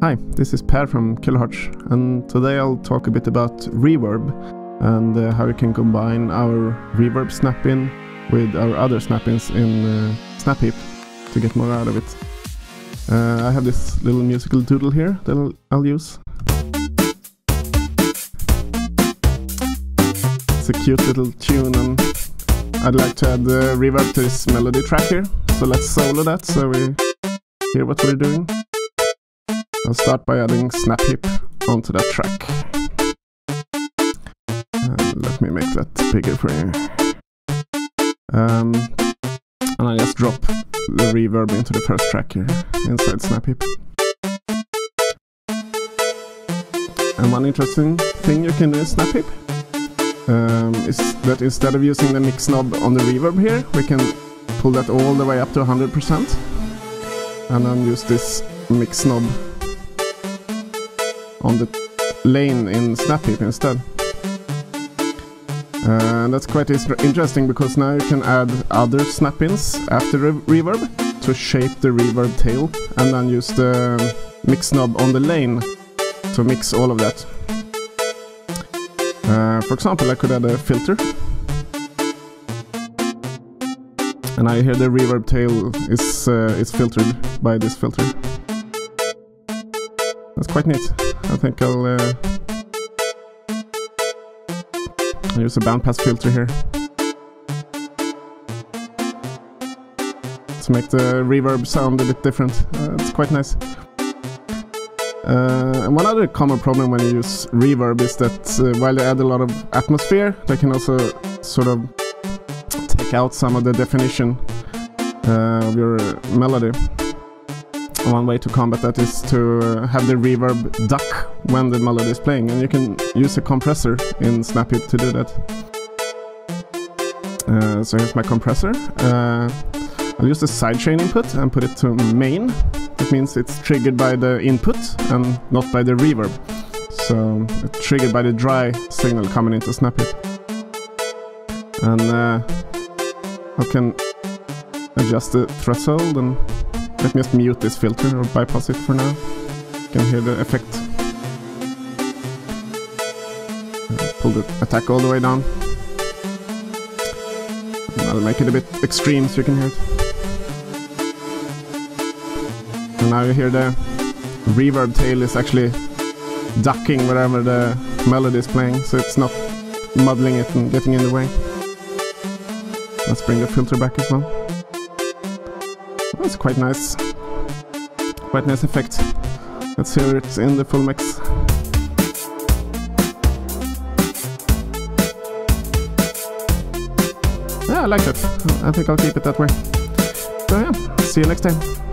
Hi, this is Per from Kilohearts, and today I'll talk a bit about reverb and uh, how you can combine our reverb snap-in with our other snap-ins in uh, SnapHeap to get more out of it. Uh, I have this little musical doodle here that I'll, I'll use. It's a cute little tune and I'd like to add the reverb to this melody track here. So let's solo that so we hear what we're doing. I'll start by adding SnapHeap onto that track. Let me make that bigger for you. Um, and I just drop the reverb into the first track here inside SnapHeap. And one interesting thing you can do in SnapHeap um, is that instead of using the mix knob on the reverb here, we can pull that all the way up to 100% and then use this mix knob on the lane in SnapHeap instead. And that's quite interesting because now you can add other snap-ins after re reverb to shape the reverb tail and then use the mix knob on the lane to mix all of that. Uh, for example, I could add a filter. And I hear the reverb tail is, uh, is filtered by this filter. That's quite neat. I think I'll, uh, use a bandpass filter here. To make the reverb sound a bit different. Uh, it's quite nice. Uh, one other common problem when you use reverb is that uh, while they add a lot of atmosphere, they can also sort of take out some of the definition uh, of your melody. One way to combat that is to have the reverb duck when the melody is playing, and you can use a compressor in SnapHeap to do that. Uh, so here's my compressor. Uh, I'll use the sidechain input and put it to main. It means it's triggered by the input and not by the reverb. So it's triggered by the dry signal coming into SnapHeap. And uh, I can adjust the threshold and let me just mute this filter or bypass it for now. You can hear the effect. Pull the attack all the way down. I'll make it a bit extreme so you can hear it. And now you hear the reverb tail is actually ducking wherever the melody is playing, so it's not muddling it and getting in the way. Let's bring the filter back as well. That's quite nice. Quite nice effect. Let's hear it in the full mix. Yeah, I like that. I think I'll keep it that way. So yeah, see you next time.